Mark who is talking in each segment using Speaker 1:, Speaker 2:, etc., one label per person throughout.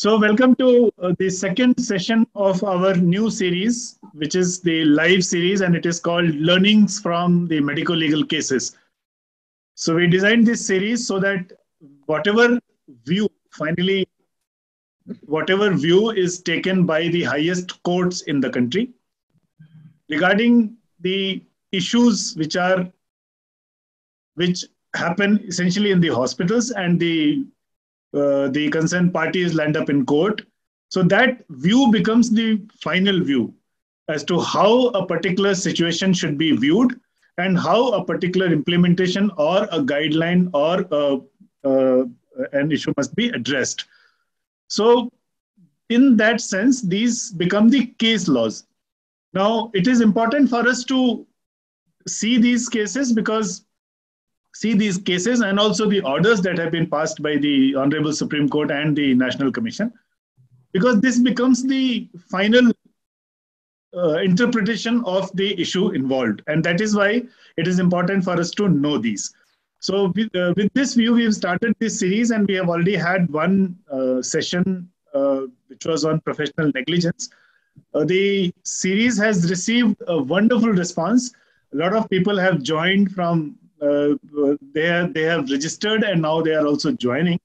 Speaker 1: So welcome to uh, the second session of our new series, which is the live series, and it is called Learnings from the Medical Legal Cases. So we designed this series so that whatever view, finally, whatever view is taken by the highest courts in the country regarding the issues which are which happen essentially in the hospitals and the uh, the concerned parties land up in court. So that view becomes the final view as to how a particular situation should be viewed and how a particular implementation or a guideline or a, uh, an issue must be addressed. So, in that sense, these become the case laws. Now, it is important for us to see these cases because see these cases and also the orders that have been passed by the Honorable Supreme Court and the National Commission, because this becomes the final uh, interpretation of the issue involved. And that is why it is important for us to know these. So, with, uh, with this view, we've started this series and we have already had one uh, session uh, which was on professional negligence. Uh, the series has received a wonderful response. A lot of people have joined from they have, they have registered and now they are also joining.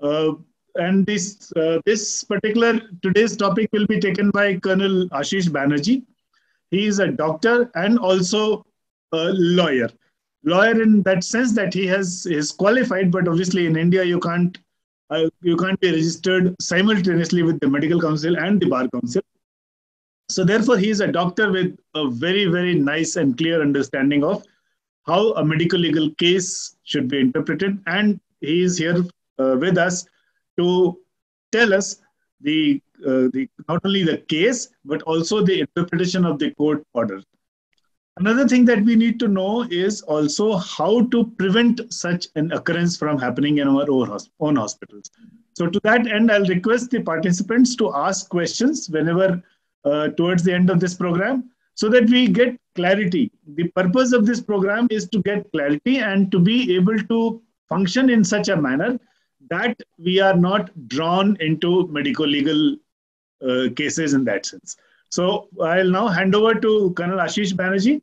Speaker 1: Uh, and this uh, this particular today's topic will be taken by Colonel Ashish Banerjee. He is a doctor and also a lawyer. Lawyer in that sense that he has is qualified, but obviously in India you can't uh, you can't be registered simultaneously with the medical council and the bar council. So therefore, he is a doctor with a very very nice and clear understanding of how a medical legal case should be interpreted. And he is here uh, with us to tell us the, uh, the not only the case, but also the interpretation of the court order. Another thing that we need to know is also how to prevent such an occurrence from happening in our own hospitals. So to that end, I'll request the participants to ask questions whenever uh, towards the end of this program so that we get clarity. The purpose of this program is to get clarity and to be able to function in such a manner that we are not drawn into medical legal uh, cases in that sense. So I'll now hand over to Colonel Ashish Banerjee.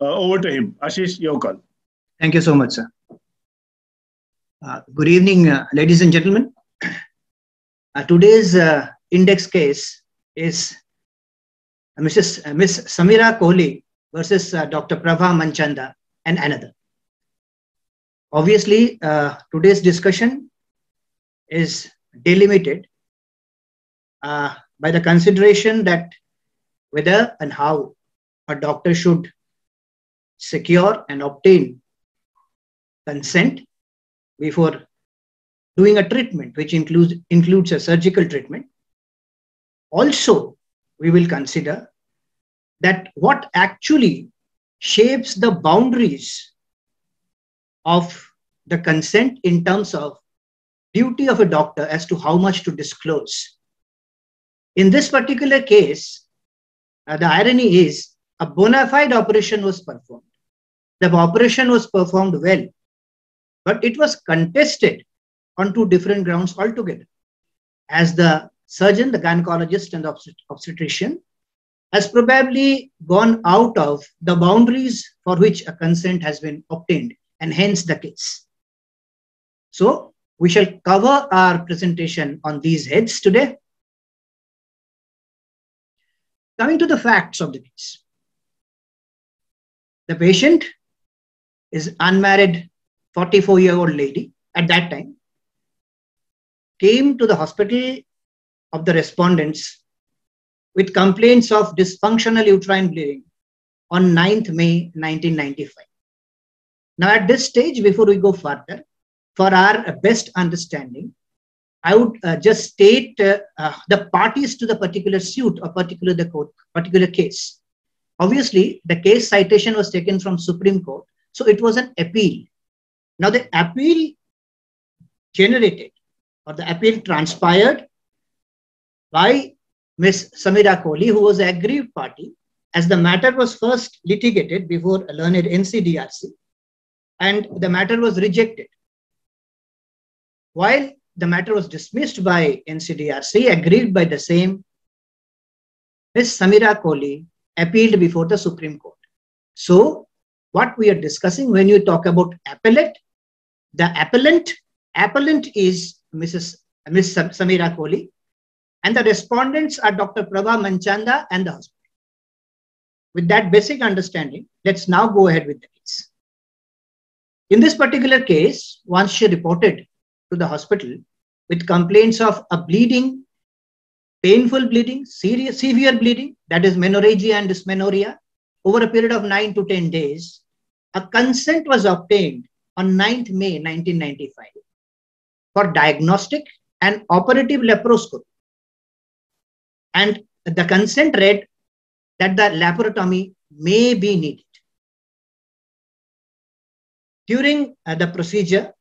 Speaker 1: Uh, over to him. Ashish, your call.
Speaker 2: Thank you so much, sir. Uh, good evening, uh, ladies and gentlemen. Uh, today's uh, index case is Mrs. Miss Samira Kohli versus uh, Dr. Prabha Manchanda and another. Obviously, uh, today's discussion is delimited uh, by the consideration that whether and how a doctor should secure and obtain consent before doing a treatment, which includes, includes a surgical treatment. Also, we will consider that what actually shapes the boundaries of the consent in terms of duty of a doctor as to how much to disclose. In this particular case, uh, the irony is a bona fide operation was performed. The operation was performed well, but it was contested on two different grounds altogether. As the surgeon, the gynecologist, and the obstetrician has probably gone out of the boundaries for which a consent has been obtained, and hence the case. So, we shall cover our presentation on these heads today. Coming to the facts of the case. The patient is unmarried 44 year old lady at that time came to the hospital of the respondents with complaints of dysfunctional uterine bleeding on 9th May 1995. Now, at this stage, before we go further, for our best understanding, I would uh, just state uh, uh, the parties to the particular suit or particular the court, particular case. Obviously, the case citation was taken from Supreme Court, so it was an appeal. Now, the appeal generated or the appeal transpired by Ms. Samira Kohli, who was the aggrieved party, as the matter was first litigated before a learned NCDRC, and the matter was rejected. While the matter was dismissed by NCDRC, aggrieved by the same, Ms. Samira Kohli appealed before the Supreme Court. So, what we are discussing when you talk about appellate, the appellant, appellant is Mrs. Ms. Samira Kohli, and the respondents are Dr. Prabha Manchanda and the hospital. With that basic understanding, let's now go ahead with the case. In this particular case, once she reported to the hospital with complaints of a bleeding, painful bleeding, serious, severe bleeding, that is menorrhagia and dysmenorrhea, over a period of 9 to 10 days, a consent was obtained on 9th May 1995 for diagnostic and operative laparoscopy. And the consent read that the laparotomy may be needed. During uh, the procedure,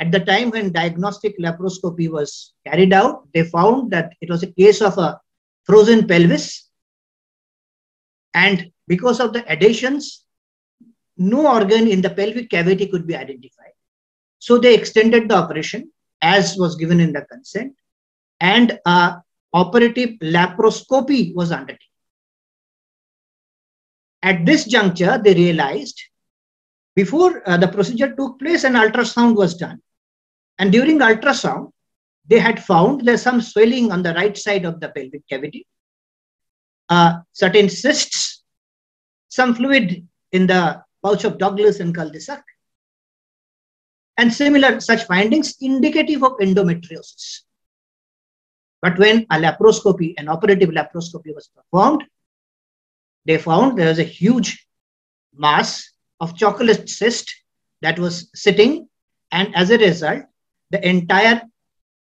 Speaker 2: at the time when diagnostic laparoscopy was carried out, they found that it was a case of a frozen pelvis. And because of the adhesions, no organ in the pelvic cavity could be identified. So they extended the operation as was given in the consent and a operative laparoscopy was undertaken. At this juncture, they realized before uh, the procedure took place, an ultrasound was done. And during ultrasound, they had found there's some swelling on the right side of the pelvic cavity, uh, certain cysts, some fluid in the pouch of Douglas and cul-de-sac, and similar such findings indicative of endometriosis. But when a laparoscopy, an operative laparoscopy was performed, they found there was a huge mass of chocolate cyst that was sitting, and as a result, the entire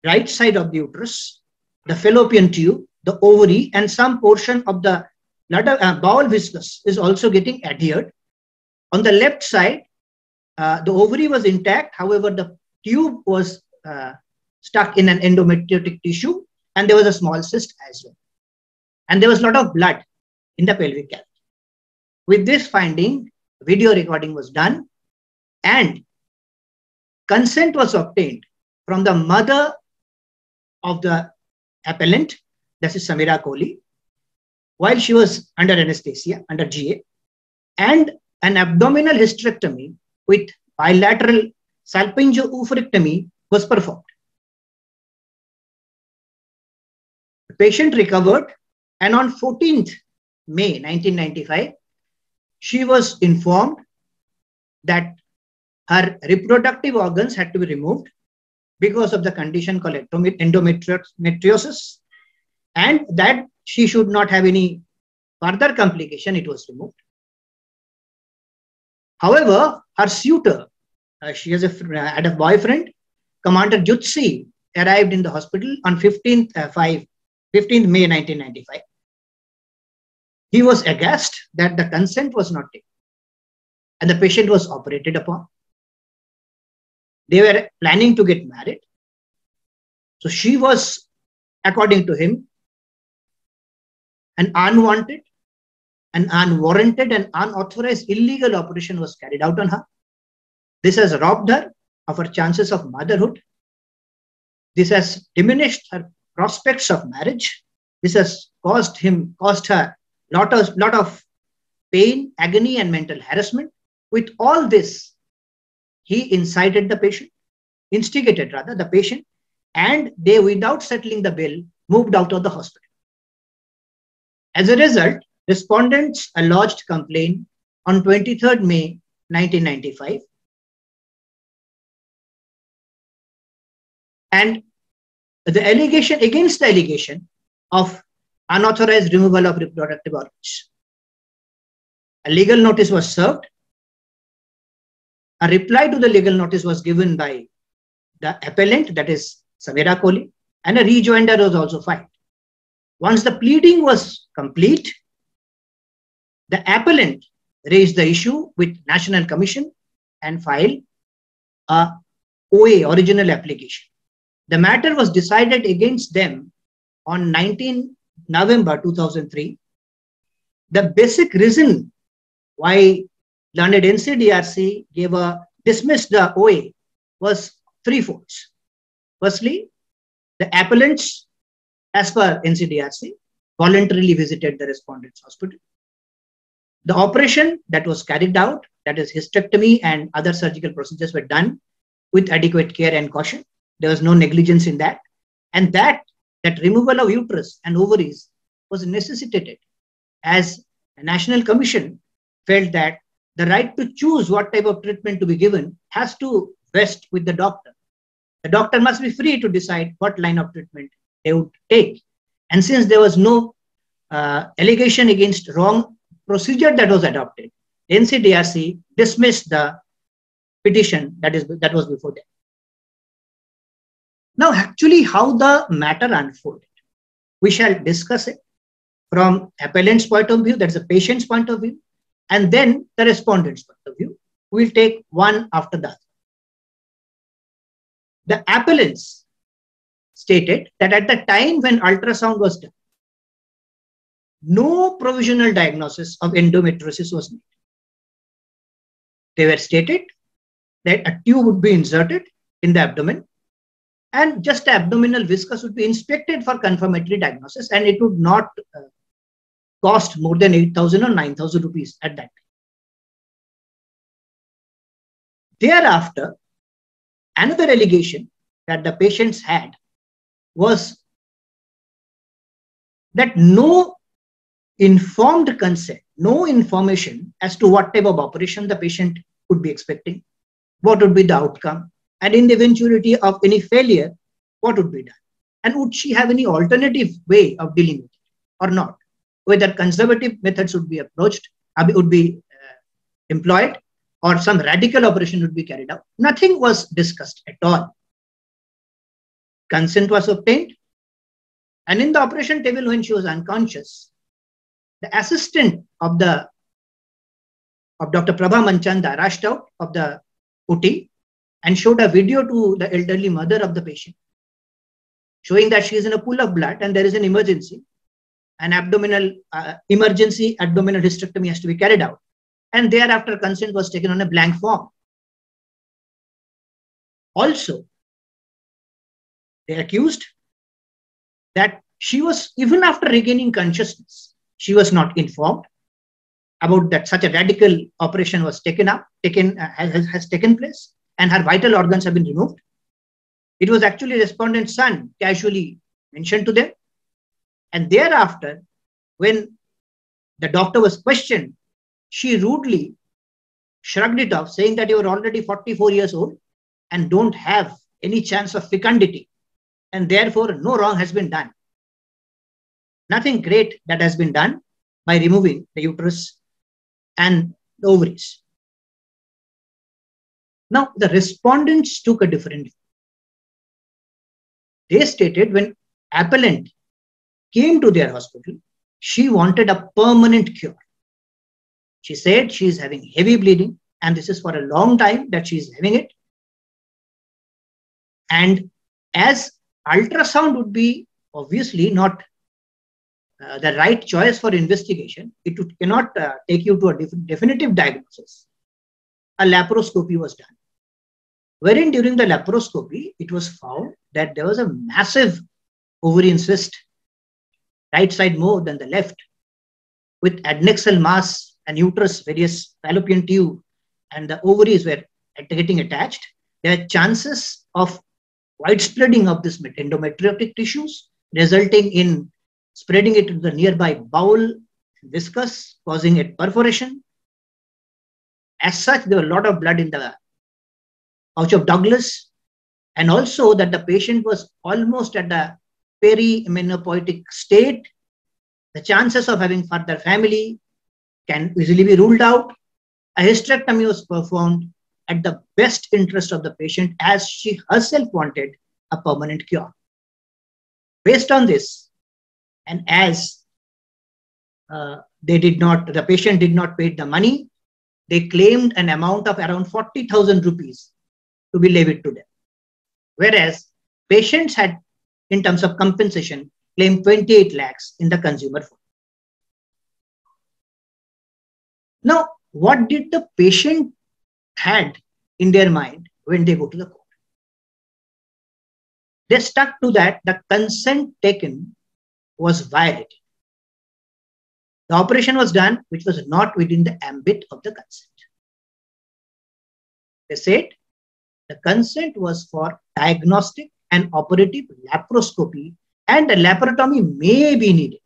Speaker 2: right side of the uterus, the fallopian tube, the ovary, and some portion of the uh, bowel viscus is also getting adhered. On the left side, uh, the ovary was intact. However, the tube was uh, stuck in an endometriotic tissue, and there was a small cyst as well. And there was a lot of blood in the pelvic cavity. With this finding, video recording was done, and consent was obtained from the mother of the appellant, that is Samira Kohli, while she was under anesthesia, under GA, and an abdominal hysterectomy with bilateral salpingo-oophorectomy was performed. Patient recovered, and on 14th May 1995, she was informed that her reproductive organs had to be removed because of the condition called endometriosis and that she should not have any further complication it was removed. However her suitor uh, she has a had a boyfriend commander jutsi arrived in the hospital on 15th uh, 5 15th may 1995 he was aghast that the consent was not taken and the patient was operated upon they were planning to get married. So she was, according to him, an unwanted, an unwarranted, and unauthorized illegal operation was carried out on her. This has robbed her of her chances of motherhood. This has diminished her prospects of marriage. This has caused him, caused her lot of, lot of pain, agony, and mental harassment. With all this, he incited the patient, instigated rather the patient, and they, without settling the bill, moved out of the hospital. As a result, respondents lodged complaint on 23rd May 1995. And the allegation against the allegation of unauthorized removal of reproductive organs. A legal notice was served a reply to the legal notice was given by the appellant, that is Samira Kohli, and a rejoinder was also filed. Once the pleading was complete, the appellant raised the issue with National Commission and filed a OA, original application. The matter was decided against them on 19 November 2003. The basic reason why learned NCDRC gave a dismissed the OA was threefold. Firstly, the appellants, as per NCDRC, voluntarily visited the respondent's hospital. The operation that was carried out, that is hysterectomy and other surgical procedures were done with adequate care and caution. There was no negligence in that. And that, that removal of uterus and ovaries was necessitated as a national commission felt that the right to choose what type of treatment to be given has to rest with the doctor. The doctor must be free to decide what line of treatment they would take. And since there was no uh, allegation against wrong procedure that was adopted, NCDRC dismissed the petition that is that was before them. Now, actually, how the matter unfolded, we shall discuss it from appellant's point of view, that's the patient's point of view, and then the respondent's point of view. We'll take one after the other. The appellants stated that at the time when ultrasound was done, no provisional diagnosis of endometriosis was made. They were stated that a tube would be inserted in the abdomen and just abdominal viscus would be inspected for confirmatory diagnosis and it would not uh, cost more than 8000 or 9000 rupees at that time. Thereafter another allegation that the patients had was that no informed consent no information as to what type of operation the patient would be expecting what would be the outcome and in the eventuality of any failure, what would be done? And would she have any alternative way of dealing with it or not? Whether conservative methods would be approached, uh, would be uh, employed, or some radical operation would be carried out. Nothing was discussed at all. Consent was obtained. And in the operation table, when she was unconscious, the assistant of the of Dr. Prabha Manchanda rushed out of the OT and showed a video to the elderly mother of the patient, showing that she is in a pool of blood and there is an emergency. An abdominal uh, emergency abdominal hysterectomy has to be carried out. And thereafter, consent was taken on a blank form. Also, they accused that she was, even after regaining consciousness, she was not informed about that such a radical operation was taken up, taken uh, has, has taken place and her vital organs have been removed. It was actually respondent's son casually mentioned to them. And thereafter, when the doctor was questioned, she rudely shrugged it off, saying that you are already 44 years old and don't have any chance of fecundity. And therefore, no wrong has been done. Nothing great that has been done by removing the uterus and the ovaries. Now, the respondents took a different view. They stated when appellant came to their hospital, she wanted a permanent cure. She said she is having heavy bleeding, and this is for a long time that she is having it. And as ultrasound would be obviously not uh, the right choice for investigation, it would, cannot uh, take you to a def- definitive diagnosis. A laparoscopy was done wherein during the laparoscopy, it was found that there was a massive ovarian cyst, right side more than the left, with adnexal mass and uterus, various fallopian tube, and the ovaries were getting attached. There are chances of widespreading of this endometriotic tissues, resulting in spreading it to the nearby bowel viscus, causing a perforation. As such, there were a lot of blood in the of Douglas, and also that the patient was almost at the perimenopoietic state. The chances of having further family can easily be ruled out. A hysterectomy was performed at the best interest of the patient as she herself wanted a permanent cure. Based on this, and as uh, they did not, the patient did not pay the money, they claimed an amount of around 40,000 rupees to be levied to them. Whereas patients had, in terms of compensation, claimed 28 lakhs in the consumer fund. Now, what did the patient had in their mind when they go to the court? they stuck to that the consent taken was violated. The operation was done, which was not within the ambit of the consent. They said the consent was for diagnostic and operative laparoscopy and a laparotomy may be needed,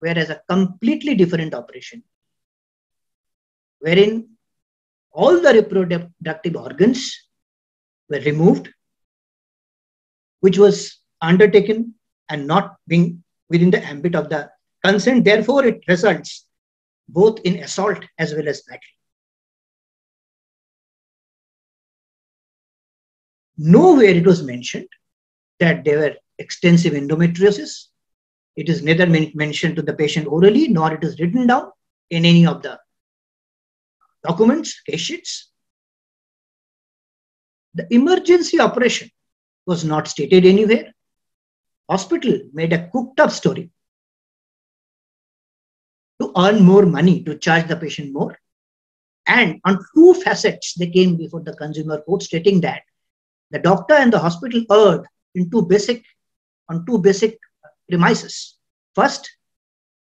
Speaker 2: whereas a completely different operation, wherein all the reproductive organs were removed, which was undertaken and not being within the ambit of the consent. Therefore, it results both in assault as well as battery. Nowhere it was mentioned that there were extensive endometriosis. It is neither mentioned to the patient orally nor it is written down in any of the documents, case sheets. The emergency operation was not stated anywhere. Hospital made a cooked up story to earn more money, to charge the patient more. And on two facets, they came before the consumer court stating that the doctor and the hospital erred in two basic, on two basic premises. First,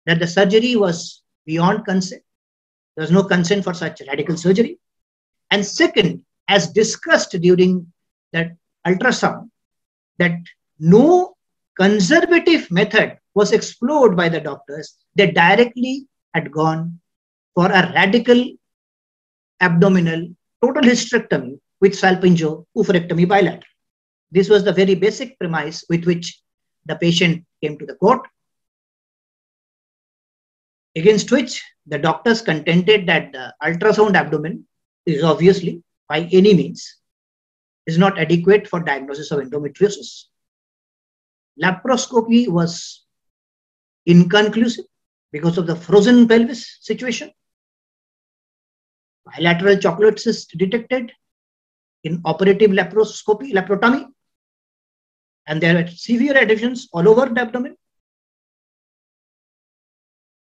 Speaker 2: that the surgery was beyond consent. There was no consent for such radical surgery. And second, as discussed during that ultrasound, that no conservative method was explored by the doctors. They directly had gone for a radical abdominal total hysterectomy with salpingo oophorectomy bilateral. This was the very basic premise with which the patient came to the court, against which the doctors contended that the ultrasound abdomen is obviously by any means is not adequate for diagnosis of endometriosis. Laparoscopy was inconclusive because of the frozen pelvis situation. Bilateral chocolate cyst detected in operative laparoscopy, laparotomy, and there are severe adhesions all over the abdomen.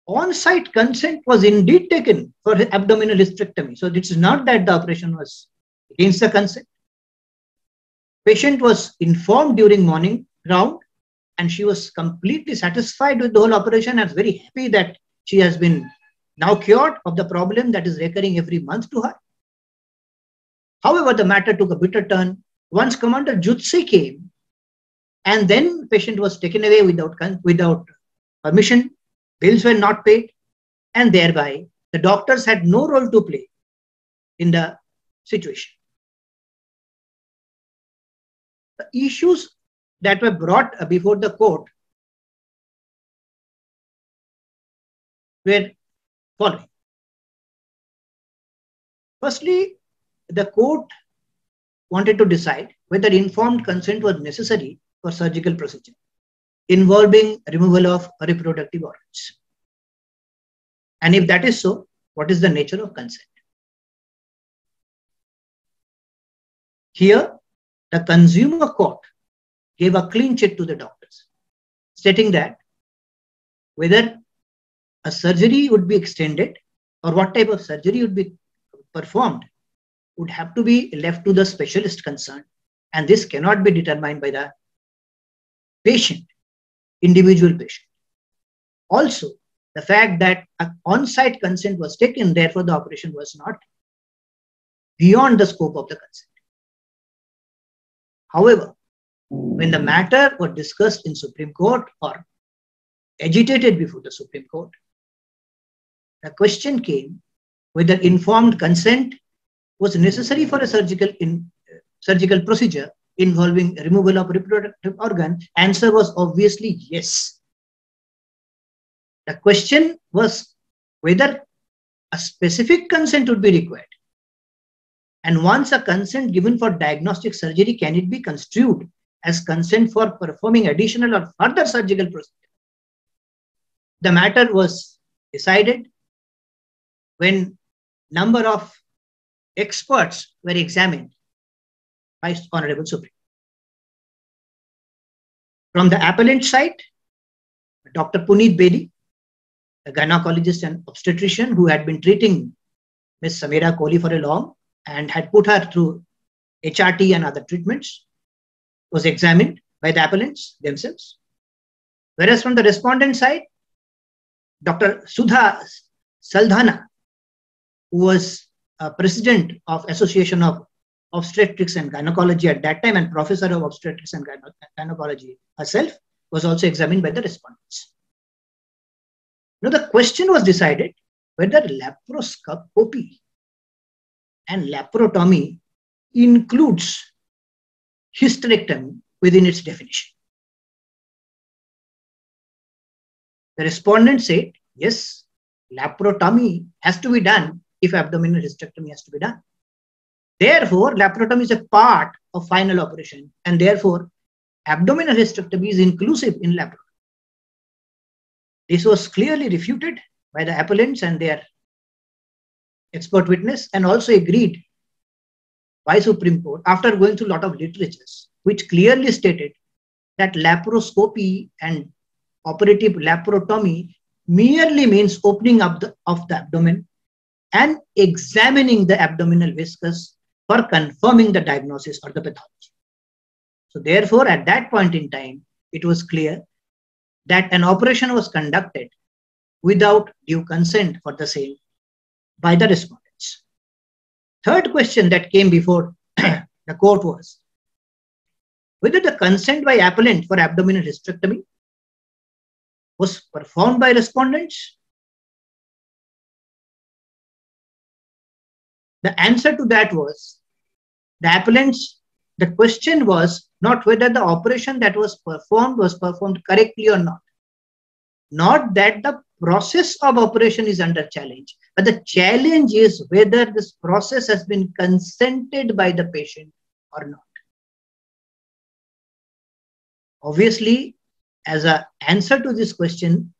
Speaker 2: On-site consent was indeed taken for abdominal hysterectomy. So it is not that the operation was against the consent. Patient was informed during morning round and she was completely satisfied with the whole operation and very happy that she has been now cured of the problem that is recurring every month to her. However, the matter took a bitter turn once Commander Jutsi came, and then patient was taken away without, without permission, bills were not paid, and thereby the doctors had no role to play in the situation. The issues that were brought before the court were following. Firstly, the court wanted to decide whether informed consent was necessary for surgical procedure involving removal of reproductive organs. And if that is so, what is the nature of consent? Here, the consumer court gave a clean check to the doctors, stating that whether a surgery would be extended or what type of surgery would be performed would have to be left to the specialist concerned. And this cannot be determined by the patient, individual patient. Also, the fact that an on-site consent was taken, therefore the operation was not beyond the scope of the consent. However, when the matter was discussed in Supreme Court or agitated before the Supreme Court, the question came whether informed consent was necessary for a surgical in, surgical procedure involving removal of reproductive organ. Answer was obviously yes. The question was whether a specific consent would be required. And once a consent given for diagnostic surgery, can it be construed as consent for performing additional or further surgical procedure. The matter was decided when number of experts were examined by Honorable Supreme. From the appellant side, Dr. Puneet Bedi, a gynecologist and obstetrician who had been treating Ms. Samira Kohli for a long and had put her through HRT and other treatments, was examined by the appellants themselves. Whereas from the respondent side, Dr. Sudha Saldhana, who was Uh, president of Association of Obstetrics and Gynecology at that time and professor of obstetrics and gynecology herself, was also examined by the respondents. Now the question was decided whether laparoscopy and laparotomy includes hysterectomy within its definition. The respondent said, yes, laparotomy has to be done if abdominal hysterectomy has to be done. Therefore, laparotomy is a part of final operation and therefore abdominal hysterectomy is inclusive in laparotomy. This was clearly refuted by the appellants and their expert witness and also agreed by Supreme Court after going through a lot of literatures, which clearly stated that laparoscopy and operative laparotomy merely means opening up the, of the abdomen and examining the abdominal viscus for confirming the diagnosis or the pathology. So therefore, at that point in time, it was clear that an operation was conducted without due consent for the same by the respondents. Third question that came before the court was whether the consent by appellant for abdominal hysterectomy was performed by respondents. The answer to that was the appellants, the question was not whether the operation that was performed was performed correctly or not. Not that the process of operation is under challenge, but the challenge is whether this process has been consented by the patient or not. Obviously, as an answer to this question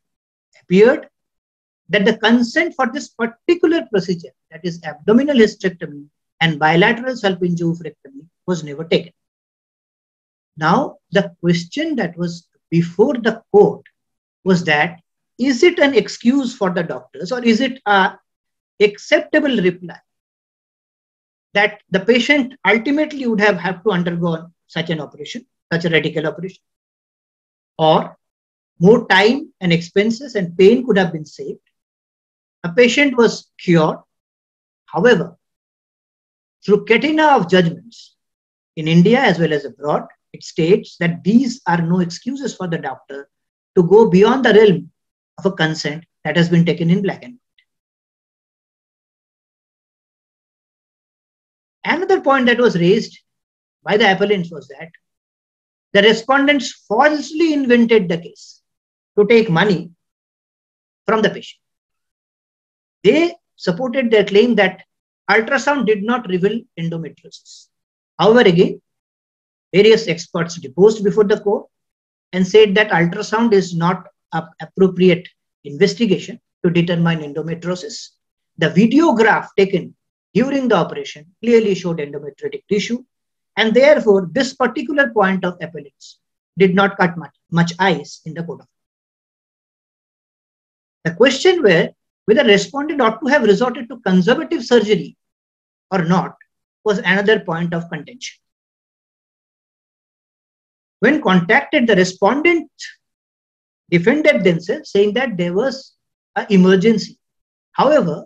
Speaker 2: appeared that the consent for this particular procedure, that is abdominal hysterectomy and bilateral salpingo oophorectomy, was never taken. Now, the question that was before the court was that is it an excuse for the doctors or is it a acceptable reply that the patient ultimately would have, have to undergo such an operation, such a radical operation? Or more time and expenses and pain could have been saved. A patient was cured. However, through catena of judgments in India as well as abroad, it states that these are no excuses for the doctor to go beyond the realm of a consent that has been taken in black and white. Another point that was raised by the appellants was that the respondents falsely invented the case to take money from the patient. They supported their claim that ultrasound did not reveal endometriosis. However, again, various experts deposed before the court and said that ultrasound is not an appropriate investigation to determine endometriosis. The videograph taken during the operation clearly showed endometriotic tissue and therefore, this particular point of appellates did not cut much, much ice in the court of The question were whether respondent ought to have resorted to conservative surgery or not was another point of contention. When contacted, the respondent defended themselves, saying that there was an emergency. However,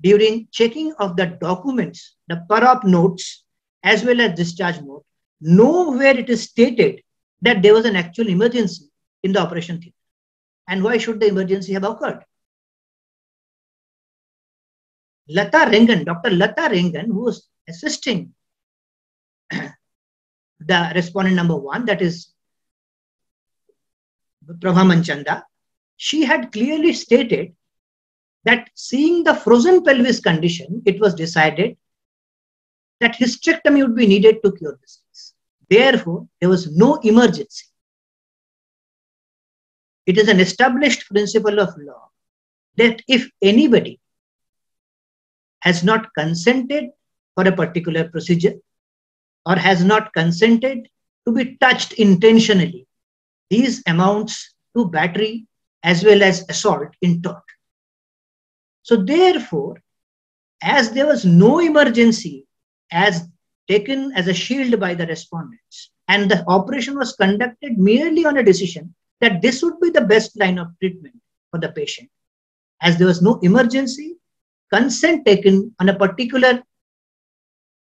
Speaker 2: during checking of the documents, the PAROP notes as well as discharge mode, nowhere it is stated that there was an actual emergency in the operation theater. And why should the emergency have occurred? Lata Rangan, Dr. Lata Rangan, who was assisting the respondent number one, that is Prabha Manchanda, she had clearly stated that seeing the frozen pelvis condition, it was decided that hysterectomy would be needed to cure this case. Therefore, there was no emergency. It is an established principle of law that if anybody has not consented for a particular procedure or has not consented to be touched intentionally, these amounts to battery as well as assault in tort. So therefore, as there was no emergency as taken as a shield by the respondents and the operation was conducted merely on a decision that this would be the best line of treatment for the patient. As there was no emergency, consent taken on a particular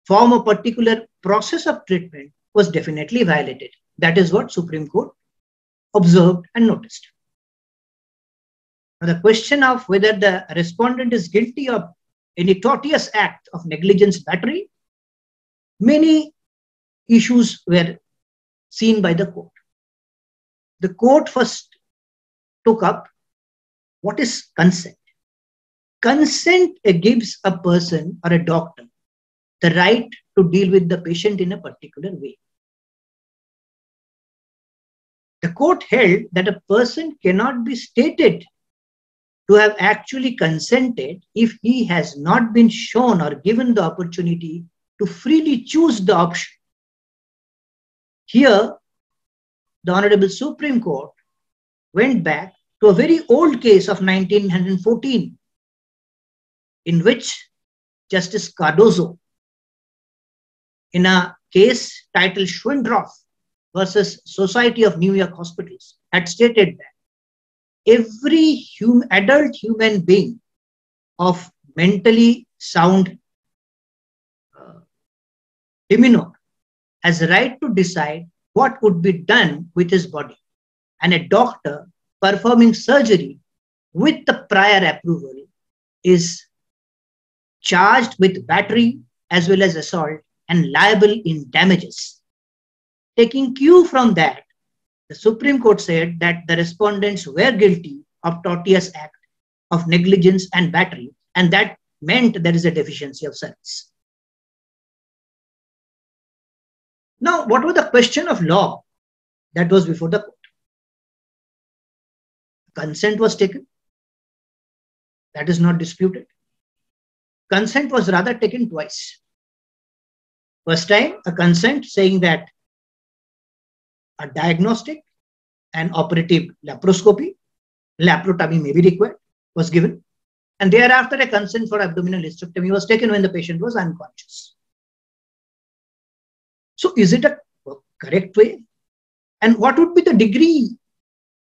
Speaker 2: form or particular process of treatment was definitely violated. That is what Supreme Court observed and noticed. Now, the question of whether the respondent is guilty of any tortious act of negligence battery, many issues were seen by the court. The court first took up what is consent. Consent gives a person or a doctor the right to deal with the patient in a particular way. The court held that a person cannot be stated to have actually consented if he has not been shown or given the opportunity to freely choose the option. Here, the Honorable Supreme Court went back to a very old case of 1914, in which Justice Cardozo, in a case titled Schloendorff versus Society of New York Hospitals, had stated that every hum, adult human being of mentally sound uh, demeanor has a right to decide what would be done with his body. And a doctor performing surgery with the prior approval is charged with battery as well as assault and liable in damages. Taking cue from that, the Supreme Court said that the respondents were guilty of tortious act of negligence and battery, and that meant there is a deficiency of service. Now, what was the question of law that was before the court? Consent was taken. That is not disputed. Consent was rather taken twice. First time, a consent saying that a diagnostic and operative laparoscopy, laparotomy may be required, was given. And thereafter, a consent for abdominal hysterectomy was taken when the patient was unconscious. So, is it a correct way? And what would be the degree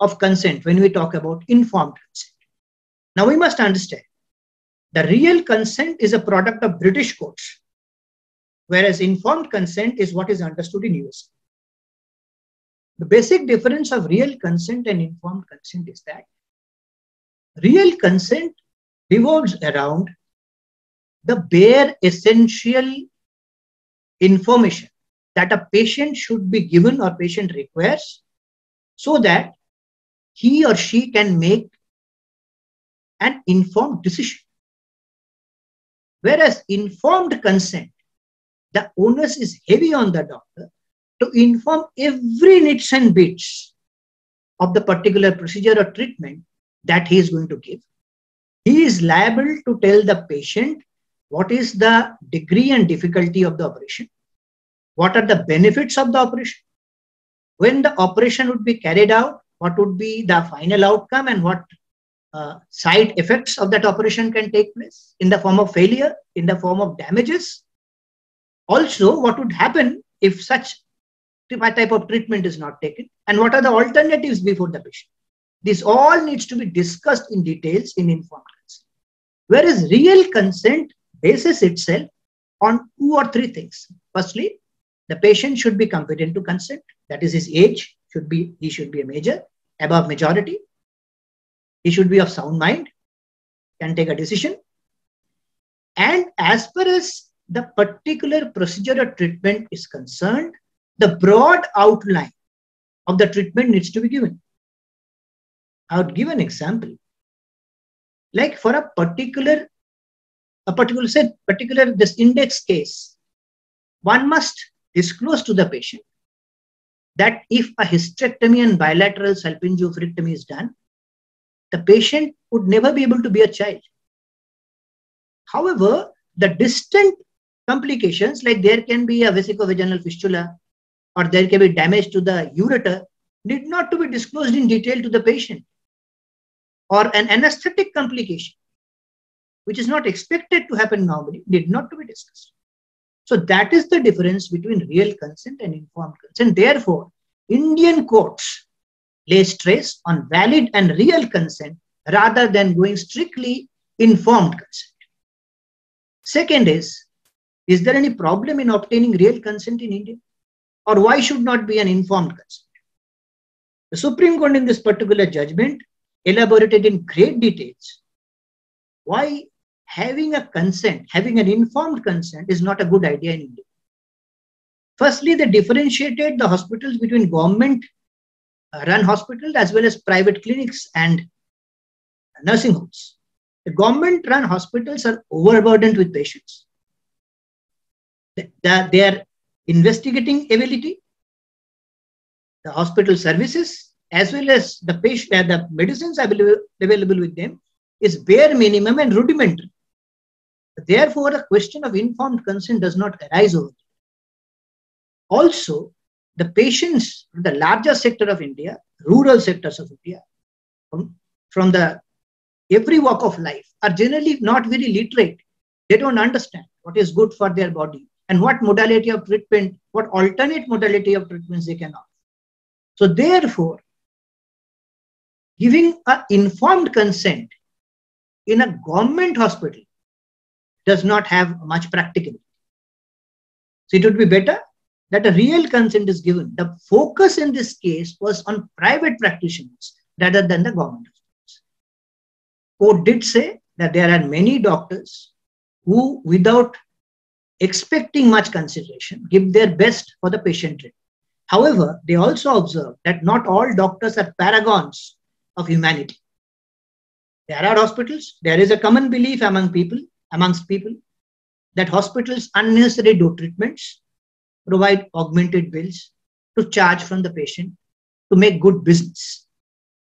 Speaker 2: of consent when we talk about informed consent? Now, we must understand the real consent is a product of British courts, whereas informed consent is what is understood in US. The basic difference of real consent and informed consent is that real consent revolves around the bare essential information that a patient should be given or patient requires so that he or she can make an informed decision. Whereas informed consent, the onus is heavy on the doctor to inform every nits and bits of the particular procedure or treatment that he is going to give. He is liable to tell the patient what is the degree and difficulty of the operation, what are the benefits of the operation, when the operation would be carried out, what would be the final outcome, and what uh, side effects of that operation can take place in the form of failure, in the form of damages. Also, what would happen if such type of treatment is not taken? And what are the alternatives before the patient? This all needs to be discussed in details in informed consent. Whereas real consent bases itself on two or three things? Firstly the patient should be competent to consent. That is his age should be he should be a major above majority he should be of sound mind can take a decision and as far as the particular procedure or treatment is concerned the broad outline of the treatment needs to be given. I would give an example. Like for a particular, a particular say, particular this index case, one must disclose to the patient that if a hysterectomy and bilateral salpingo-oophorectomy is done, the patient would never be able to be a child. However, the distant complications, like there can be a vesicovaginal fistula, or there can be damage to the ureter need not to be disclosed in detail to the patient or an anesthetic complication which is not expected to happen normally need not to be discussed So that is the difference between real consent and informed consent. Therefore, Indian courts lay stress on valid and real consent rather than going strictly informed consent. Second is, is there any problem in obtaining real consent in India? Or why should not be an informed consent? The Supreme Court in this particular judgment elaborated in great details why having a consent, having an informed consent is not a good idea in India. Firstly, they differentiated the hospitals between government run hospitals as well as private clinics and nursing homes. The government run hospitals are overburdened with patients. Their investigating ability, the hospital services, as well as the patient, uh, the medicines available, available with them is bare minimum and rudimentary. Therefore, the question of informed consent does not arise over. Also, the patients the larger sector of India, rural sectors of India, from, from the every walk of life, are generally not very literate. They don't understand what is good for their body and what modality of treatment, what alternate modality of treatments they can offer. So therefore, giving an informed consent in a government hospital does not have much practicality. So it would be better that a real consent is given. The focus in this case was on private practitioners rather than the government. Court did say that there are many doctors who, without expecting much consideration, give their best for the patient. However, they also observe that not all doctors are paragons of humanity. There are hospitals, there is a common belief among people, amongst people, that hospitals unnecessarily do treatments, provide augmented bills to charge from the patient to make good business.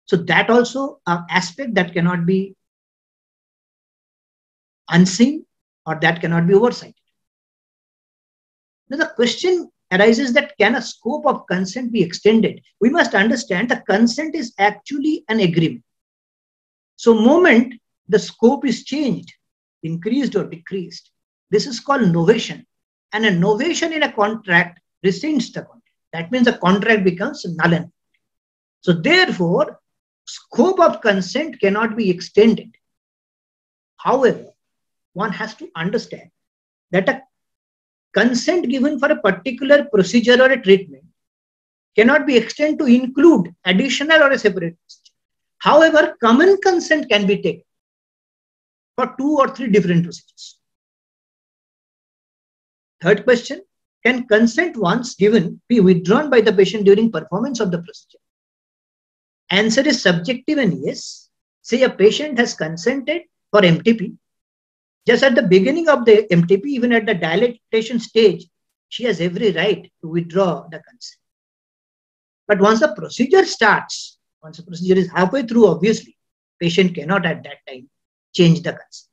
Speaker 2: So that also an aspect that cannot be unseen or that cannot be oversighted. Now the question arises that can a scope of consent be extended? We must understand the consent is actually an agreement. So moment the scope is changed, increased or decreased, this is called novation. And a novation in a contract rescinds the contract. That means the contract becomes null and void. So therefore, scope of consent cannot be extended. However, one has to understand that a consent given for a particular procedure or a treatment cannot be extended to include additional or a separate procedure. However, common consent can be taken for two or three different procedures. Third question, can consent once given be withdrawn by the patient during performance of the procedure? Answer is subjective and yes. Say a patient has consented for MTP just at the beginning of the MTP, even at the dilatation stage, she has every right to withdraw the consent. But once the procedure starts, once the procedure is halfway through, obviously, patient cannot at that time change the consent.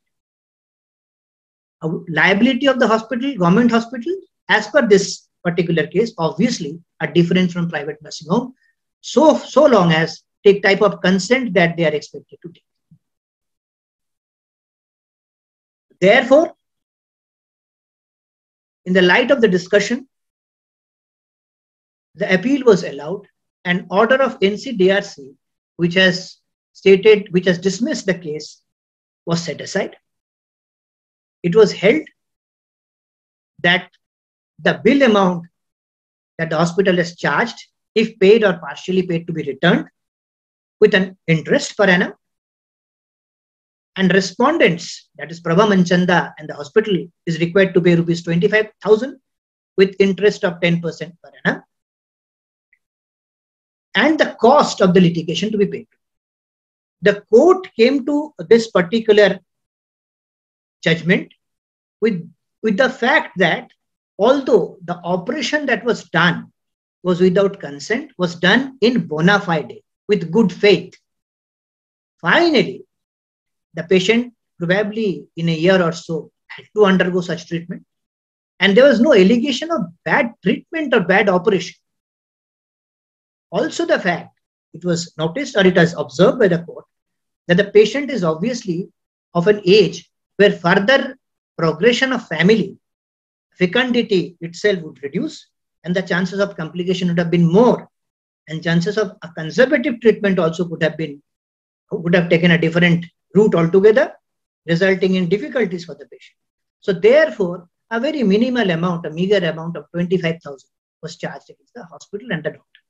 Speaker 2: Liability of the hospital, government hospital, as per this particular case, obviously are different from private nursing home, so, so long as take type of consent that they are expected to take. Therefore, in the light of the discussion, the appeal was allowed. An order of NCDRC, which has stated, which has dismissed the case, was set aside. It was held that the bill amount that the hospital has charged, if paid or partially paid, to be returned with an interest per annum and respondents, that is Prabha Manchanda and the hospital is required to pay rupees 25,000 with interest of 10% per annum. And the cost of the litigation to be paid. The court came to this particular judgment with, with the fact that although the operation that was done was without consent, was done in bona fide, with good faith. Finally, the patient probably in a year or so had to undergo such treatment. And there was no allegation of bad treatment or bad operation. Also, the fact it was noticed or it was observed by the court that the patient is obviously of an age where further progression of family, fecundity itself would reduce and the chances of complication would have been more and chances of a conservative treatment also could have been would have taken a different route altogether resulting in difficulties for the patient. So therefore a very minimal amount a meager amount of 25000 was charged against the hospital and the doctor.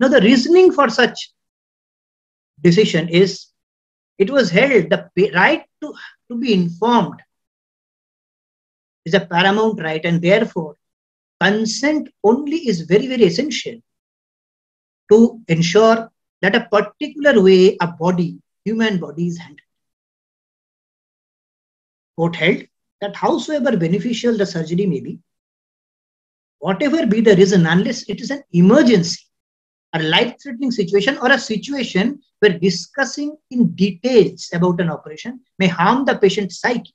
Speaker 2: Now the reasoning for such decision is it was held the right to, to be informed is a paramount right and therefore consent only is very very essential to ensure that a particular way a body human body is handled. Court held that howsoever beneficial the surgery may be whatever be the reason unless it is an emergency a life-threatening situation or a situation where discussing in details about an operation may harm the patient's psyche.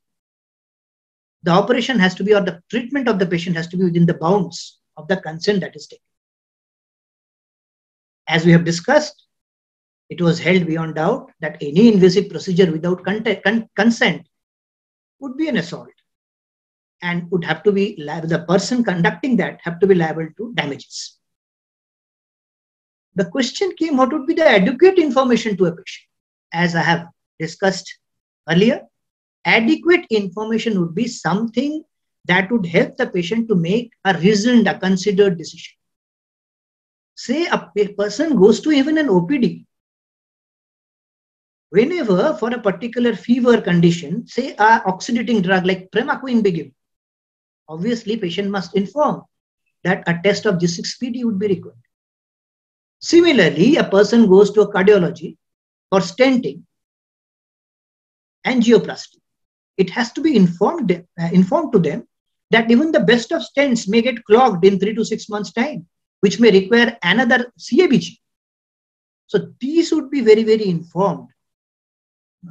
Speaker 2: The operation has to be, or the treatment of the patient has to be within the bounds of the consent that is taken. As we have discussed, it was held beyond doubt that any invasive procedure without con consent would be an assault and would have to be the person conducting that have to be liable to damages the question came what would be the adequate information to a patient? As I have discussed earlier, adequate information would be something that would help the patient to make a reasoned, a considered decision. Say a person goes to even an OPD. Whenever for a particular fever condition, say a oxidating drug like primaquine be given, obviously patient must inform that a test of G6PD would be required. Similarly, a person goes to a cardiology for stenting, angioplasty. It has to be informed, uh, informed to them that even the best of stents may get clogged in three to six months' time, which may require another CABG. So these would be very, very informed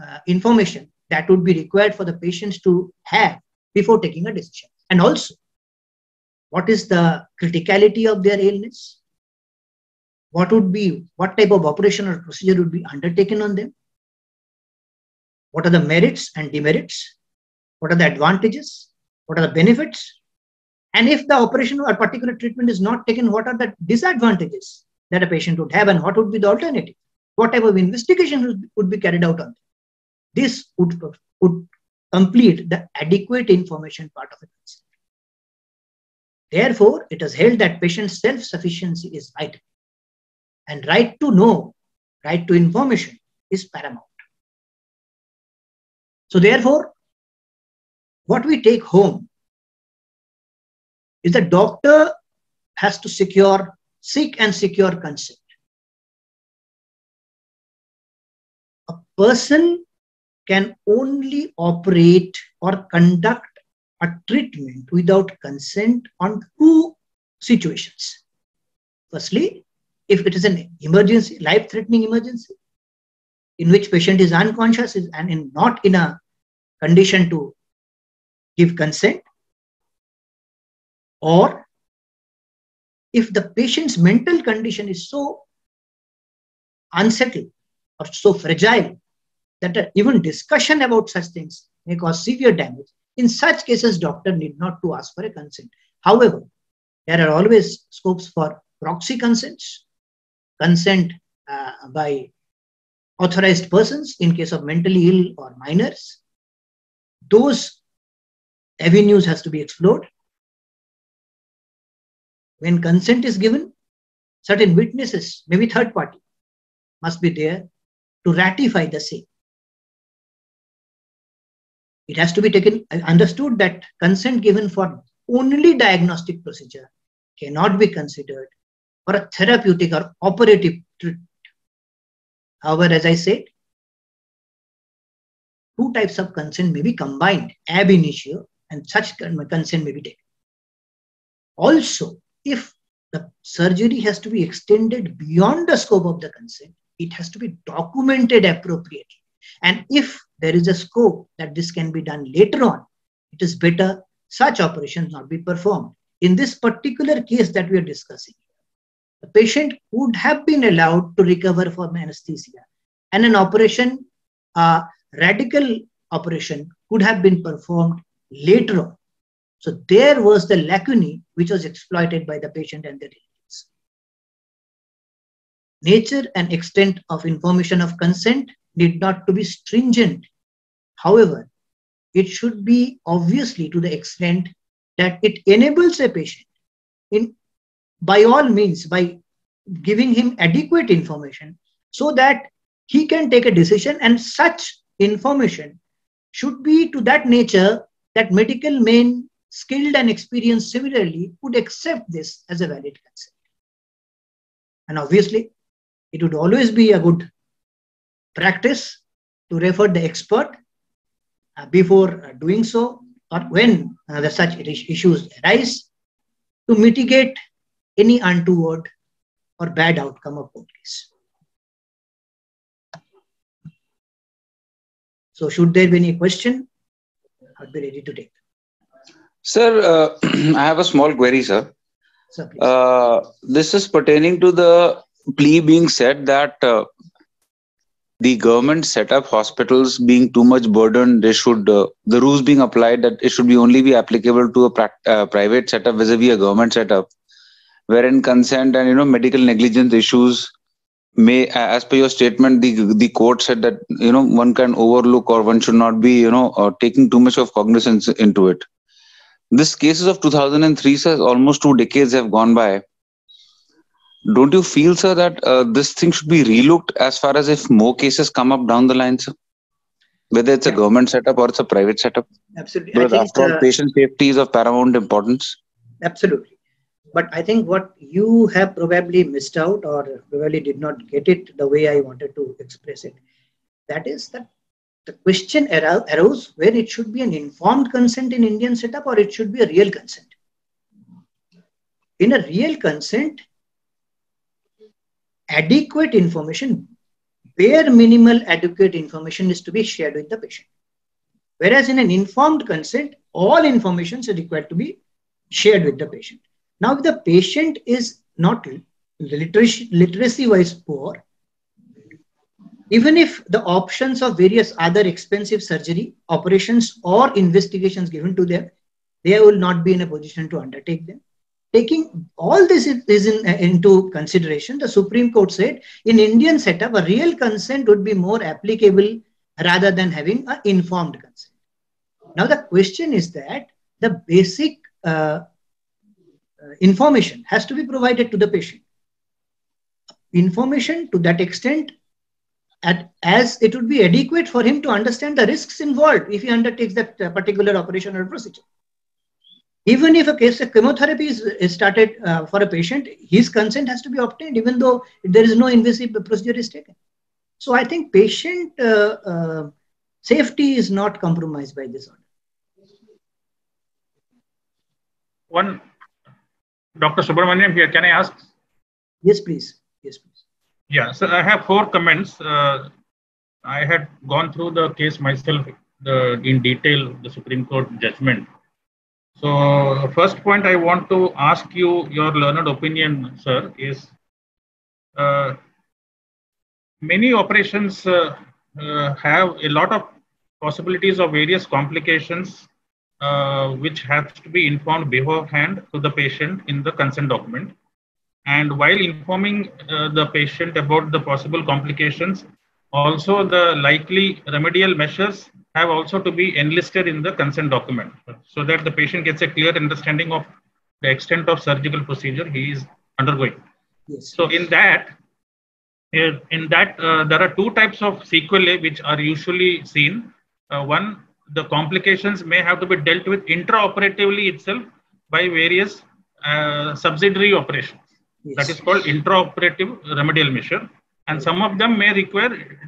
Speaker 2: uh, information that would be required for the patients to have before taking a decision. And also, what is the criticality of their illness? What would be, what type of operation or procedure would be undertaken on them? What are the merits and demerits? What are the advantages? What are the benefits? And if the operation or particular treatment is not taken, what are the disadvantages that a patient would have and what would be the alternative? What type of investigation would be carried out on them? This would, would complete the adequate information part of it. Therefore, it is held that patient self-sufficiency is vital and right to know, right to information is paramount. So therefore, what we take home is the doctor has to secure, seek and secure consent. A person can only operate or conduct a treatment without consent on two situations. Firstly, if it is an emergency, life-threatening emergency, in which patient is unconscious and in, not in a condition to give consent, or if the patient's mental condition is so unsettled or so fragile that even discussion about such things may cause severe damage, in such cases, doctor need not to ask for a consent. However, there are always scopes for proxy consents consent uh, by authorized persons in case of mentally ill or minors. Those avenues has to be explored. When consent is given, certain witnesses, maybe third party, must be there to ratify the same. It has to be taken understood that consent given for only diagnostic procedure cannot be considered for a therapeutic or operative treatment. However, as I said, two types of consent may be combined ab initio and such consent may be taken. Also, if the surgery has to be extended beyond the scope of the consent, it has to be documented appropriately. And if there is a scope that this can be done later on, it is better such operations not be performed. In this particular case that we are discussing, the patient would have been allowed to recover from anesthesia and an operation, a radical operation, could have been performed later on. So there was the lacunae which was exploited by the patient and the relatives. Nature and extent of information of consent need not to be stringent. However, it should be obviously to the extent that it enables a patient in by all means by giving him adequate information so that he can take a decision and such information should be to that nature that medical men skilled and experienced similarly would accept this as a valid consent. And obviously it would always be a good practice to refer the expert uh, before uh, doing so or when uh, the such issues arise to mitigate any untoward or bad outcome of both case. So should there be any question, I'd be ready to take.
Speaker 3: Sir, uh, I have a small query, sir.
Speaker 2: Sir,
Speaker 3: uh, this is pertaining to the plea being said that uh, the government set up hospitals being too much burdened they should uh, the rules being applied that it should be only be applicable to a uh, private setup vis-a-vis a government setup wherein consent and you know medical negligence issues may as per your statement the the court said that you know one can overlook or one should not be you know uh, taking too much of cognizance into it. This cases of 2003 says almost two decades have gone by. Don't you feel sir that uh, this thing should be relooked as far as if more cases come up down the line sir? Whether it's yeah. a government setup or it's a private setup?
Speaker 2: Absolutely.
Speaker 3: Because after all uh, patient safety is of paramount importance.
Speaker 2: Absolutely but I think what you have probably missed out or probably did not get it the way I wanted to express it. That is that the question arose where it should be an informed consent in Indian setup or it should be a real consent. In a real consent, adequate information, bare minimal adequate information is to be shared with the patient. Whereas in an informed consent, all information is required to be shared with the patient. Now, if the patient is not literacy, literacy wise poor, even if the options of various other expensive surgery, operations, or investigations given to them, they will not be in a position to undertake them. Taking all this is in, into consideration, the Supreme Court said in Indian setup, a real consent would be more applicable rather than having an informed consent. Now, the question is that the basic uh, uh, information has to be provided to the patient. Information to that extent at, as it would be adequate for him to understand the risks involved if he undertakes that uh, particular operation or procedure. Even if a case of chemotherapy is, is started uh, for a patient, his consent has to be obtained, even though there is no invasive procedure is taken. So I think patient uh, uh safety is not compromised by this order.
Speaker 4: One Dr. Subramaniam here. Can I ask?
Speaker 2: Yes, please. Yes, please.
Speaker 4: Yeah, so I have four comments. Uh, I had gone through the case myself the, in detail, the Supreme Court judgment. So, first point I want to ask you your learned opinion, sir, is uh, many operations uh, uh have a lot of possibilities of various complications uh, which has to be informed beforehand to the patient in the consent document. And while informing uh, the patient about the possible complications, also the likely remedial measures have also to be enlisted in the consent document so that the patient gets a clear understanding of the extent of surgical procedure he is undergoing. Yes. So in that, in that uh, there are two types of sequelae which are usually seen. Uh, one the complications may have to be dealt with intraoperatively itself by various uh, subsidiary operations. Yes. That is called intraoperative remedial measure. And some of them may require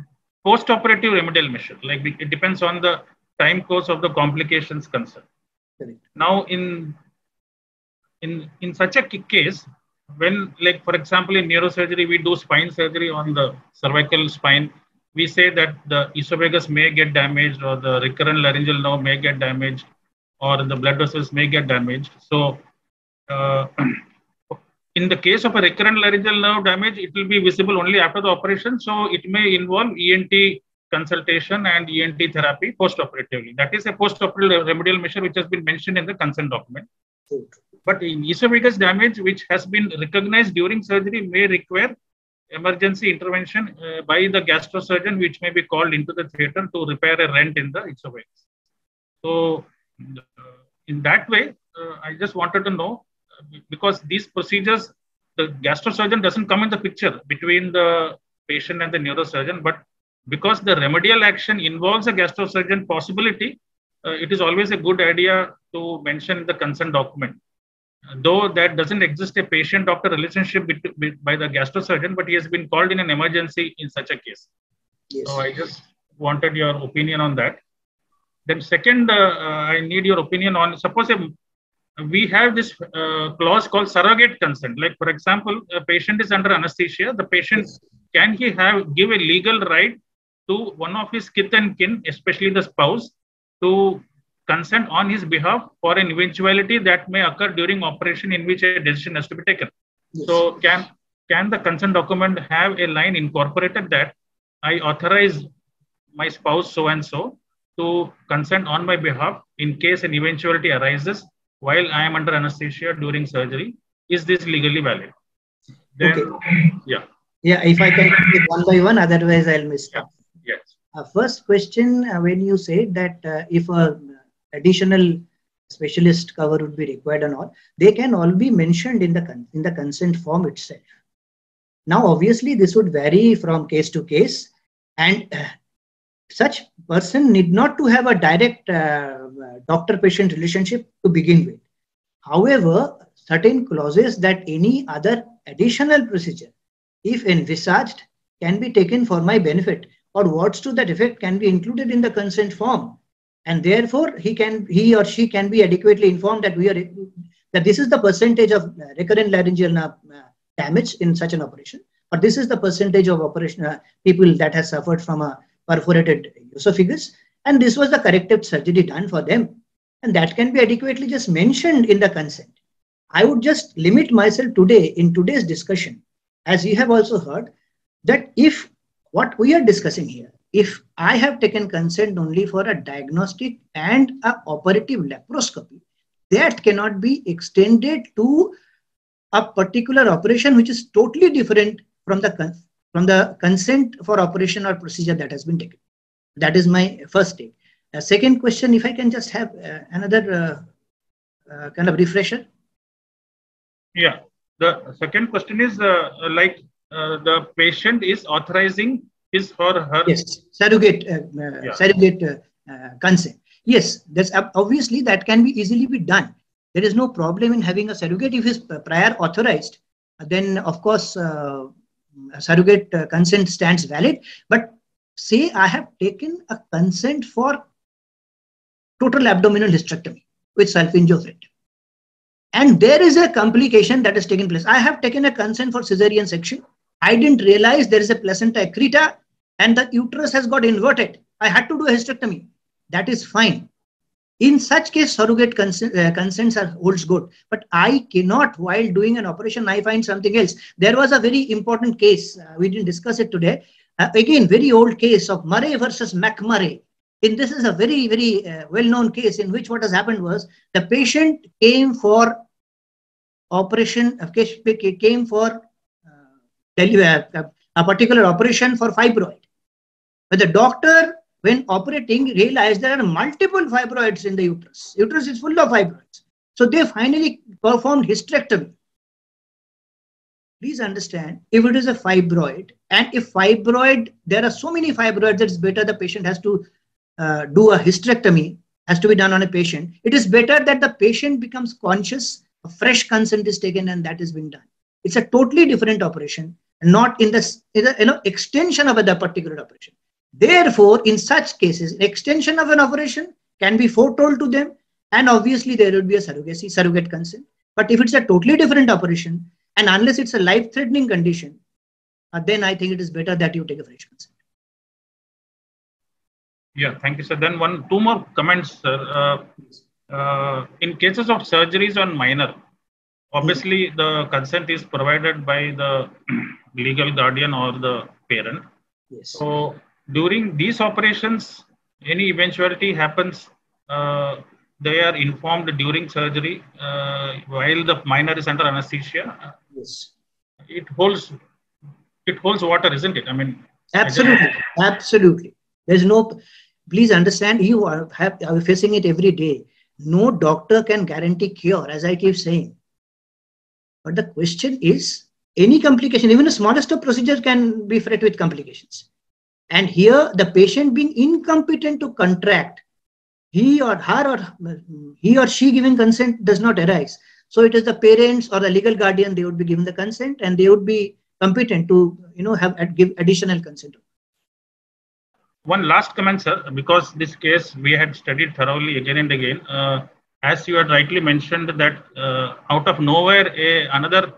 Speaker 4: post-operative remedial measure. Like it depends on the time course of the complications concerned. Correct. Now, in in in such a case, when like for example in neurosurgery we do spine surgery on the cervical spine we say that the esophagus may get damaged or the recurrent laryngeal nerve may get damaged or the blood vessels may get damaged. So, uh, in the case of a recurrent laryngeal nerve damage, it will be visible only after the operation. So, it may involve ENT consultation and ENT therapy post-operatively. That is a post-operative remedial measure which has been mentioned in the consent document. But in esophagus damage, which has been recognized during surgery, may require emergency intervention uh, by the gastrosurgeon, which may be called into the theater to repair a rent in the esophagus. So, uh, in that way, uh, I just wanted to know uh, because these procedures, the gastrosurgeon doesn't come in the picture between the patient and the neurosurgeon, but because the remedial action involves a gastrosurgeon possibility, uh, it is always a good idea to mention the consent document though that doesn't exist a patient doctor relationship by the gastrosurgeon but he has been called in an emergency in such a case yes. so i just wanted your opinion on that then second uh, uh, i need your opinion on suppose a, we have this uh, clause called surrogate consent like for example a patient is under anesthesia the patient yes. can he have give a legal right to one of his kith and kin especially the spouse to consent on his behalf for an eventuality that may occur during operation in which a decision has to be taken. Yes. So can can the consent document have a line incorporated that I authorize my spouse so and so to consent on my behalf in case an eventuality arises while I am under anesthesia during surgery? Is this legally valid?
Speaker 2: Then, okay. yeah. Yeah, if I can take one by one, otherwise I'll miss.
Speaker 4: Yeah. Yes.
Speaker 2: Uh, first question, uh, when you say that uh, if a additional specialist cover would be required or not, they can all be mentioned in the, in the consent form itself. Now, obviously, this would vary from case to case, and uh, such person need not to have a direct uh, doctor-patient relationship to begin with. However, certain clauses that any other additional procedure, if envisaged, can be taken for my benefit, or words to that effect can be included in the consent form and therefore he can he or she can be adequately informed that we are that this is the percentage of uh, recurrent laryngeal uh, damage in such an operation. Or this is the percentage of operation uh, people that has suffered from a perforated esophagus. And this was the corrective surgery done for them. And that can be adequately just mentioned in the consent. I would just limit myself today in today's discussion as you have also heard that if what we are discussing here if I have taken consent only for a diagnostic and a operative laparoscopy, that cannot be extended to a particular operation which is totally different from the from the consent for operation or procedure that has been taken. That is my first take. Second question, if I can just have uh, another uh, uh kind of refresher.
Speaker 4: Yeah, the second question is uh, like uh, the patient is authorizing is for her.
Speaker 2: Yes, surrogate, uh, uh, yeah. surrogate uh, consent. Yes, that's obviously that can be easily be done. There is no problem in having a surrogate if it's prior authorized. Then of course, surrogate consent stands valid. But say I have taken a consent for total abdominal hysterectomy with salpingofilter. And there is a complication that has taken place. I have taken a consent for cesarean section. I didn't realize there is a placenta accreta and the uterus has got inverted. I had to do a hysterectomy. That is fine. In such case, surrogate consent, uh, consents are holds good. But I cannot, while doing an operation, I find something else. There was a very important case. Uh, we didn't discuss it today. Uh, again, very old case of Murray versus McMurray. In this is a very, very uh, well-known case in which what has happened was the patient came for operation, uh, came for uh, a particular operation for fibroid. But the doctor, when operating, realized there are multiple fibroids in the uterus. Uterus is full of fibroids. So they finally performed hysterectomy. Please understand, if it is a fibroid, and if fibroid, there are so many fibroids that it's better the patient has to uh, do a hysterectomy, has to be done on a patient. It is better that the patient becomes conscious, a fresh consent is taken, and that is being done. It's a totally different operation, not in the, you know, extension of a particular operation. Therefore, in such cases, extension of an operation can be foretold to them, and obviously there will be a surrogacy, surrogate consent. But if it's a totally different operation, and unless it's a life-threatening condition, uh, then I think it is better that you take a fresh consent.
Speaker 4: Yeah, thank you, sir. Then one, two more comments, sir. Uh, uh, in cases of surgeries on minor, obviously mm-hmm. the consent is provided by the legal guardian or the parent.
Speaker 2: Yes.
Speaker 4: So during these operations, any eventuality happens, uh, they are informed during surgery uh, while the minor is under anesthesia.
Speaker 2: Yes.
Speaker 4: It holds it holds water, isn't it? I mean,
Speaker 2: absolutely, absolutely. There's no. Please understand, you are, have, are facing it every day. No doctor can guarantee cure, as I keep saying. But the question is, any complication, even the smallest of procedure can be fraught with complications. And here, the patient being incompetent to contract, he or her or he or she giving consent does not arise. So it is the parents or the legal guardian, they would be given the consent and they would be competent to, you know, have give additional consent.
Speaker 4: One last comment, sir, because this case we had studied thoroughly again and again. Uh, as you had rightly mentioned that uh, out of nowhere, a, another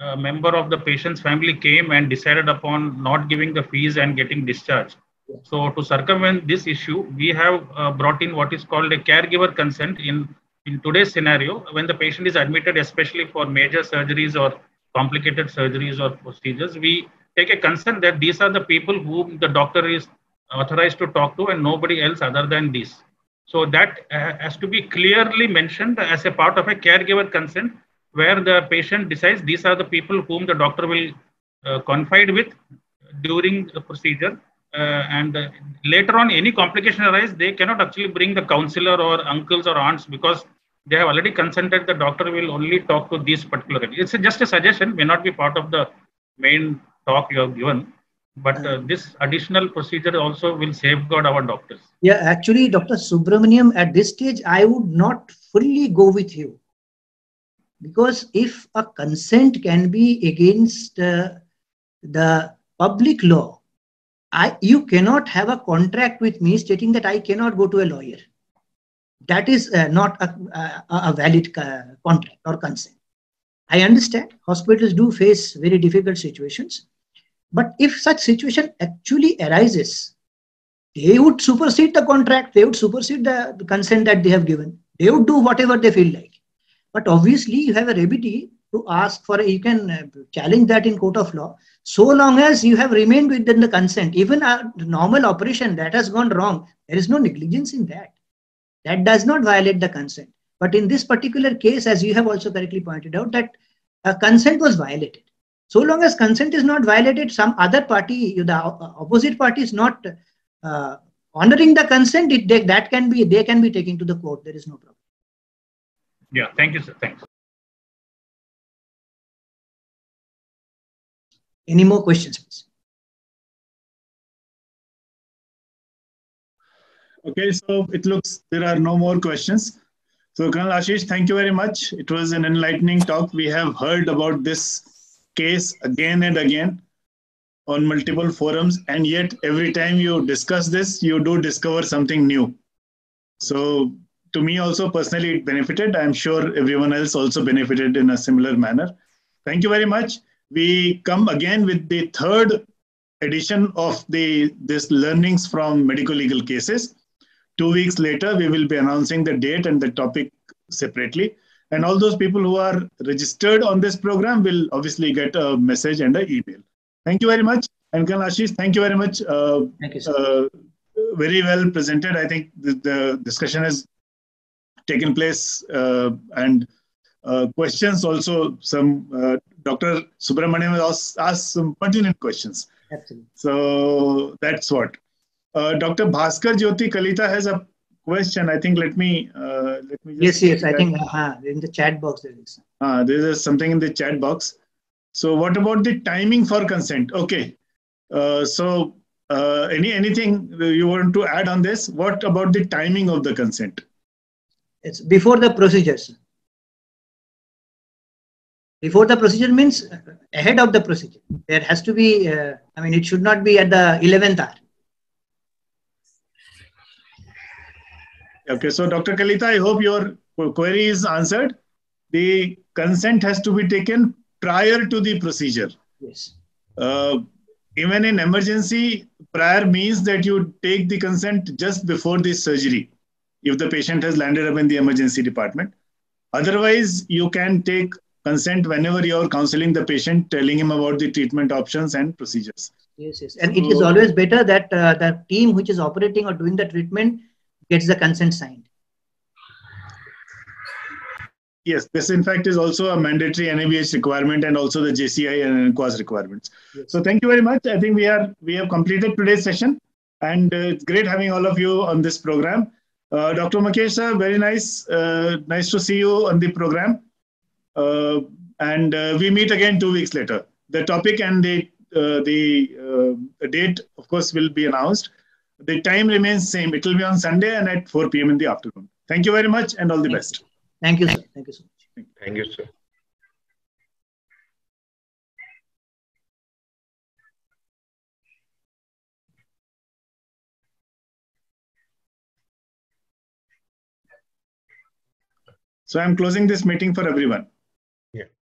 Speaker 4: a member of the patient's family came and decided upon not giving the fees and getting discharged. So to circumvent this issue, we have uh, brought in what is called a caregiver consent in, in today's scenario when the patient is admitted, especially for major surgeries or complicated surgeries or procedures, we take a consent that these are the people whom the doctor is authorized to talk to and nobody else other than these. So that uh, has to be clearly mentioned as a part of a caregiver consent where the patient decides these are the people whom the doctor will uh, confide with during the procedure. Uh, and uh, later on, any complication arise, they cannot actually bring the counselor or uncles or aunts because they have already consented. The doctor will only talk to these particular. It's just a suggestion, may not be part of the main talk you have given. But uh, this additional procedure also will safeguard our doctors.
Speaker 2: Yeah, actually, Dr. Subramaniam, at this stage, I would not fully go with you because if a consent can be against uh, the public law, I, you cannot have a contract with me stating that I cannot go to a lawyer. That is uh, not a, a, a valid uh, contract or consent. I understand hospitals do face very difficult situations, but if such situation actually arises, they would supersede the contract, they would supersede the, the consent that they have given. They would do whatever they feel like. But obviously, you have a remedy to ask for, you can uh, challenge that in court of law, so long as you have remained within the consent. Even a normal operation that has gone wrong, there is no negligence in that. That does not violate the consent. But in this particular case, as you have also correctly pointed out, that a consent was violated. So long as consent is not violated, some other party, the opposite party is not uh, honoring the consent, it, they, that can be, they can be taken to the court. There is no problem.
Speaker 4: Yeah, thank you, sir. Thanks.
Speaker 2: Any more questions, please?
Speaker 1: Okay, so it looks there are no more questions. So, Colonel Ashish, thank you very much. It was an enlightening talk. We have heard about this case again and again on multiple forums, and yet every time you discuss this, you do discover something new. So, to me also personally it benefited. I'm sure everyone else also benefited in a similar manner. Thank you very much. We come again with the third edition of the this learnings from medical legal cases. Two weeks later, we will be announcing the date and the topic separately. And all those people who are registered on this program will obviously get a message and an email. Thank you very much. And Ashish, thank you very much.
Speaker 2: Uh, thank you. Uh,
Speaker 1: very well presented. I think the, the discussion has taken place uh, and uh, questions also some uh, dr subramaniam has asked some pertinent questions.
Speaker 2: Absolutely.
Speaker 1: so that's what. Dr bhaskar jyoti kalita has a question i think let me let me
Speaker 2: yes yes i think uh, in the chat box there is.
Speaker 1: Uh, there is something in the chat box. So what about the timing for consent? Okay. Uh, so uh, any anything you want to add on this? What about the timing of the consent
Speaker 2: it's before the procedures. Before the procedure means ahead of the procedure. There has to be, uh, I mean, it should not be at the 11th hour.
Speaker 1: Okay, so Dr. Kalita, I hope your query is answered. The consent has to be taken prior to the procedure.
Speaker 2: Yes.
Speaker 1: Uh, even in emergency, prior means that you take the consent just before the surgery if the patient has landed up in the emergency department. Otherwise, you can take consent whenever you're counseling the patient, telling him about the treatment options and procedures.
Speaker 2: Yes, yes. And so, it is always better that uh, the team which is operating or doing the treatment gets the consent signed.
Speaker 1: Yes, this in fact is also a mandatory NABH requirement and also the JCI and NQAS requirements. Yes. So thank you very much. I think we are we have completed today's session and uh, it's great having all of you on this program. Uh, Dr. Mukesh, sir, very nice. Uh, nice to see you on the program. Uh, and uh, we meet again two weeks later. The topic and the uh, the date, of course, will be announced. The time remains same. It will be on Sunday and at 4 p.m. in the afternoon. Thank you very much and all the
Speaker 2: Thank
Speaker 1: best.
Speaker 2: You. Thank you, sir. Thank you so much.
Speaker 5: Thank you, sir.
Speaker 1: So I'm closing this meeting for everyone.
Speaker 5: Yeah.